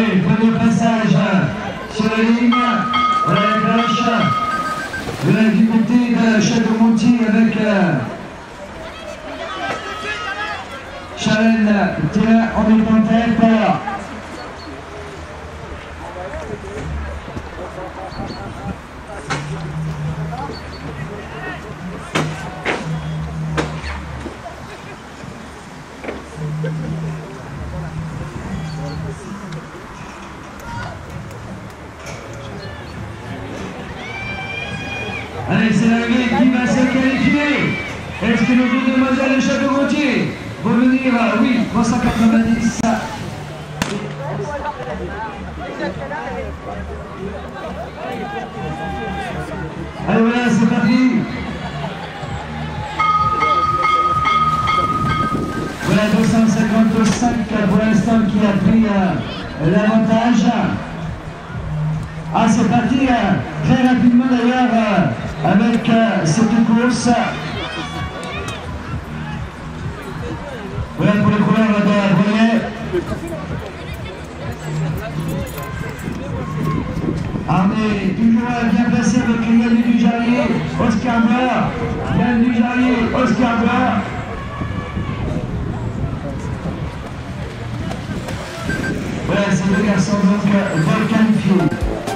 Allez, premier passage sur la ligne, à la gauche, de la du côté de Château-Monty avec euh, Chalène, tient en en Allez, c'est la vie qui va se. Est-ce que deux demoiselles de Château-Gontier vont venir Oui, 390. Allez, voilà, c'est parti. Voilà 255 pour l'instant qui a pris euh, l'avantage. Ah, c'est parti euh, très rapidement d'ailleurs euh, avec cette course. Voilà pour les couleurs de Volet. Armée toujours bien placé avec Yann Dujarier, Oscar Beur, Yann Dujarier, Oscar Beur. Voilà, ces deux garçons donc euh, qualifier.